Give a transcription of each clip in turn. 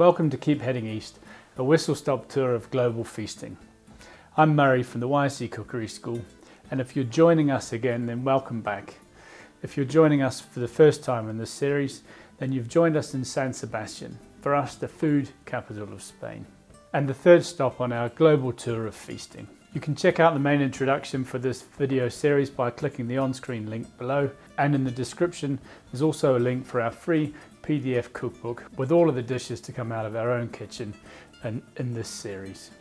Welcome to Keep Heading East, a whistle stop tour of global feasting. I'm Murray from the YC Cookery School, and if you're joining us again, then welcome back. If you're joining us for the first time in this series, then you've joined us in San Sebastian, for us the food capital of Spain, and the third stop on our global tour of feasting. You can check out the main introduction for this video series by clicking the on-screen link below and in the description there's also a link for our free PDF cookbook with all of the dishes to come out of our own kitchen and in this series.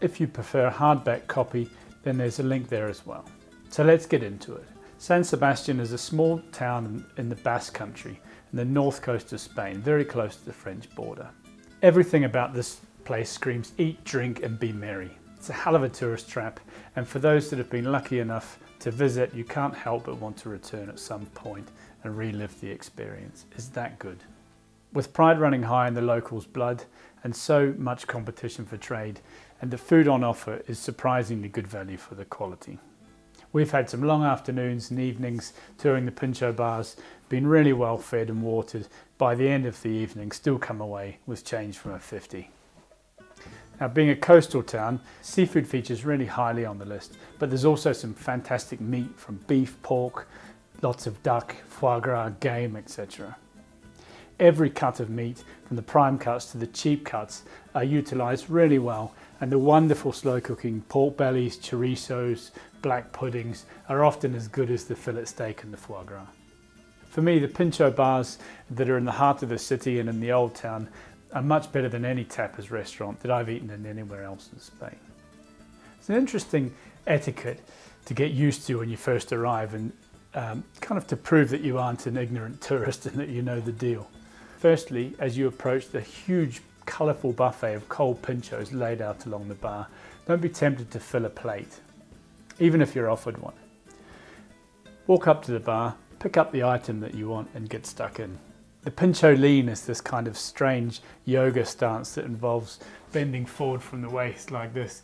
If you prefer a hardback copy, then there's a link there as well. So let's get into it. San Sebastian is a small town in the Basque country, in the north coast of Spain, very close to the French border. Everything about this place screams eat, drink and be merry. It's a hell of a tourist trap and for those that have been lucky enough to visit, you can't help but want to return at some point and relive the experience. Is that good? With pride running high in the locals' blood and so much competition for trade, and the food on offer is surprisingly good value for the quality. We've had some long afternoons and evenings touring the Pincho bars, been really well fed and watered. By the end of the evening, still come away with change from a 50. Now being a coastal town, seafood features really highly on the list, but there's also some fantastic meat from beef, pork, lots of duck, foie gras, game, etc. Every cut of meat, from the prime cuts to the cheap cuts, are utilised really well and the wonderful slow cooking pork bellies, chorizos, black puddings are often as good as the fillet steak and the foie gras. For me, the Pincho bars that are in the heart of the city and in the old town are much better than any tapas restaurant that I've eaten in anywhere else in Spain. It's an interesting etiquette to get used to when you first arrive and um, kind of to prove that you aren't an ignorant tourist and that you know the deal. Firstly, as you approach the huge colourful buffet of cold pinchos laid out along the bar, don't be tempted to fill a plate, even if you're offered one. Walk up to the bar, pick up the item that you want and get stuck in. The pincho lean is this kind of strange yoga stance that involves bending forward from the waist like this,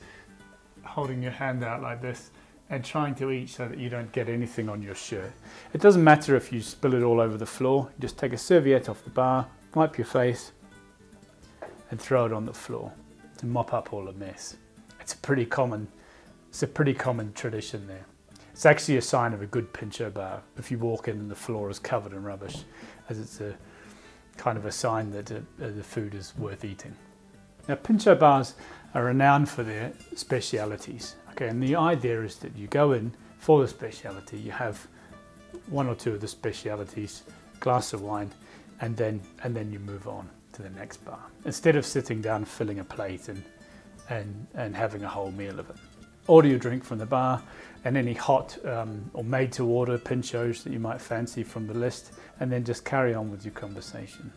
holding your hand out like this, and trying to eat so that you don't get anything on your shirt. It doesn't matter if you spill it all over the floor, just take a serviette off the bar, wipe your face, and throw it on the floor to mop up all the mess. It's a pretty common, it's a pretty common tradition there. It's actually a sign of a good pincho bar if you walk in and the floor is covered in rubbish, as it's a kind of a sign that uh, the food is worth eating. Now pincho bars are renowned for their specialities. Okay, and the idea is that you go in for the speciality, you have one or two of the specialities, glass of wine, and then and then you move on to the next bar instead of sitting down filling a plate and and and having a whole meal of it. Order your drink from the bar and any hot um, or made to order pinchos that you might fancy from the list, and then just carry on with your conversation.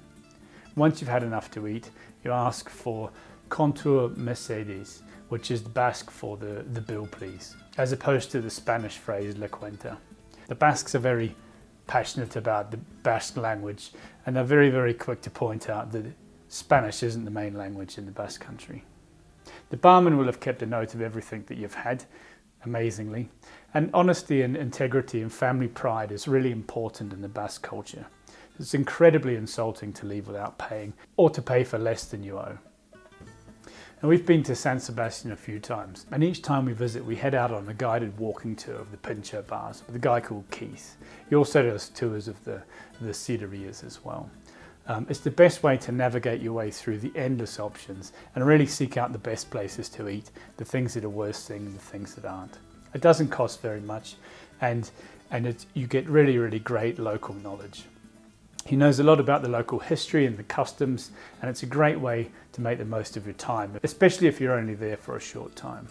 Once you've had enough to eat, you ask for kontua mesedez, which is Basque for the, the bill please, as opposed to the Spanish phrase la cuenta. The Basques are very passionate about the Basque language and they're very, very quick to point out that Spanish isn't the main language in the Basque country. The barman will have kept a note of everything that you've had, amazingly, and honesty and integrity and family pride is really important in the Basque culture. It's incredibly insulting to leave without paying or to pay for less than you owe. And we've been to San Sebastian a few times, and each time we visit, we head out on a guided walking tour of the Pincho bars with a guy called Keith. He also does tours of the, the Sidrerias as well. Um, it's the best way to navigate your way through the endless options and really seek out the best places to eat, the things that are worth seeing and the things that aren't. It doesn't cost very much and, and you get really, really great local knowledge. He knows a lot about the local history and the customs, and it's a great way to make the most of your time, especially if you're only there for a short time.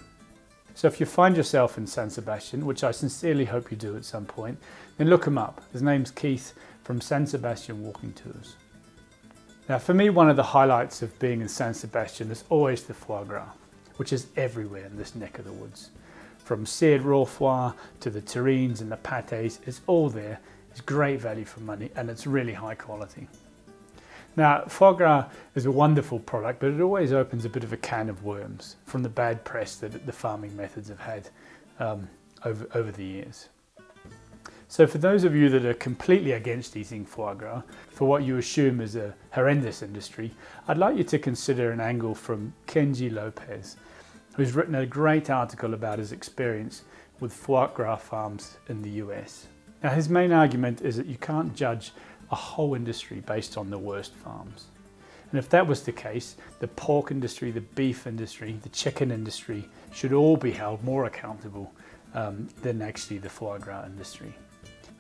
So if you find yourself in San Sebastian, which I sincerely hope you do at some point, then look him up. His name's Keith from San Sebastian Walking Tours. Now for me, one of the highlights of being in San Sebastian is always the foie gras, which is everywhere in this neck of the woods. From seared raw foie to the terrines and the pates, it's all there it's great value for money and it's really high quality. Now, foie gras is a wonderful product, but it always opens a bit of a can of worms from the bad press that the farming methods have had um, over, over the years. So for those of you that are completely against eating foie gras, for what you assume is a horrendous industry, I'd like you to consider an angle from Kenji Lopez, who's written a great article about his experience with foie gras farms in the US. Now his main argument is that you can't judge a whole industry based on the worst farms. And if that was the case, the pork industry, the beef industry, the chicken industry should all be held more accountable um, than actually the foie gras industry.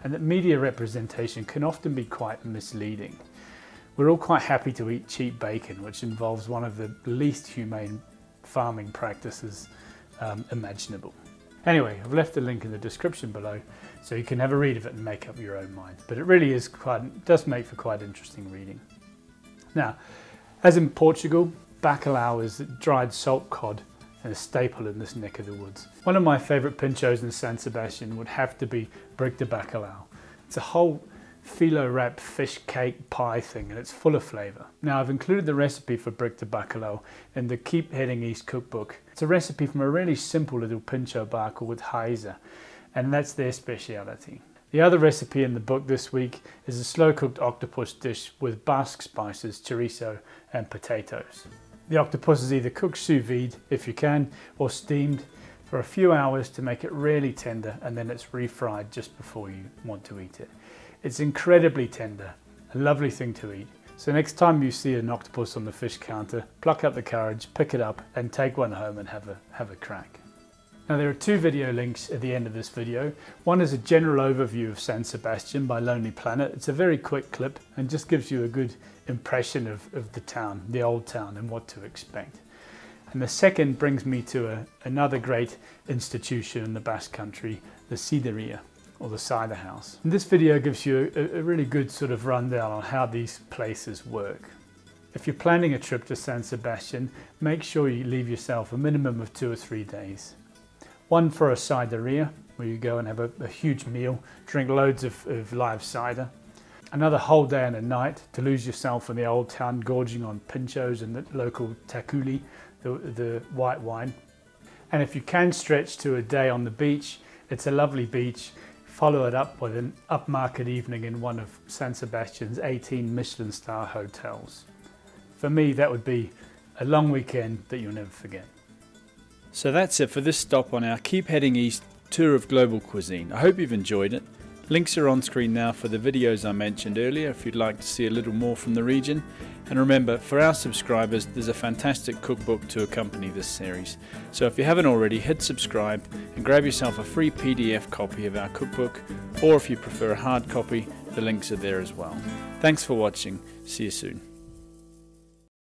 And that media representation can often be quite misleading. We're all quite happy to eat cheap bacon, which involves one of the least humane farming practices um, imaginable. Anyway, I've left a link in the description below so you can have a read of it and make up your own mind. But it really is quite, does make for quite interesting reading. Now, as in Portugal, bacalhau is dried salt cod and a staple in this neck of the woods. One of my favourite pinchos in San Sebastian would have to be bric de bacalao. It's a whole filo wrap fish cake pie thing and it's full of flavour. Now I've included the recipe for bric de bacalao in the Keep Heading East cookbook. It's a recipe from a really simple little pincho bar called Haizea and that's their speciality. The other recipe in the book this week is a slow cooked octopus dish with Basque spices, chorizo and potatoes. The octopus is either cooked sous vide if you can or steamed for a few hours to make it really tender and then it's refried just before you want to eat it. It's incredibly tender, a lovely thing to eat. So next time you see an octopus on the fish counter, pluck up the courage, pick it up and take one home and have a, have a crack. Now there are two video links at the end of this video. One is a general overview of San Sebastian by Lonely Planet. It's a very quick clip and just gives you a good impression of, of the town, the old town and what to expect. And the second brings me to a, another great institution in the Basque Country, the Sidreria or the cider house. And this video gives you a, a really good sort of rundown on how these places work. If you're planning a trip to San Sebastian, make sure you leave yourself a minimum of two or three days. One for a sidreria, where you go and have a, a huge meal, drink loads of, of, live cider. Another whole day and a night to lose yourself in the old town, gorging on pinchos and the local txakoli, the, the white wine. And if you can stretch to a day on the beach, it's a lovely beach. Follow it up with an upmarket evening in one of San Sebastian's 18 Michelin star hotels. For me, that would be a long weekend that you'll never forget. So that's it for this stop on our Keep Heading East tour of global cuisine. I hope you've enjoyed it. Links are on screen now for the videos I mentioned earlier if you'd like to see a little more from the region. And remember, for our subscribers, there's a fantastic cookbook to accompany this series. So if you haven't already, hit subscribe and grab yourself a free PDF copy of our cookbook, or if you prefer a hard copy, the links are there as well. Thanks for watching. See you soon.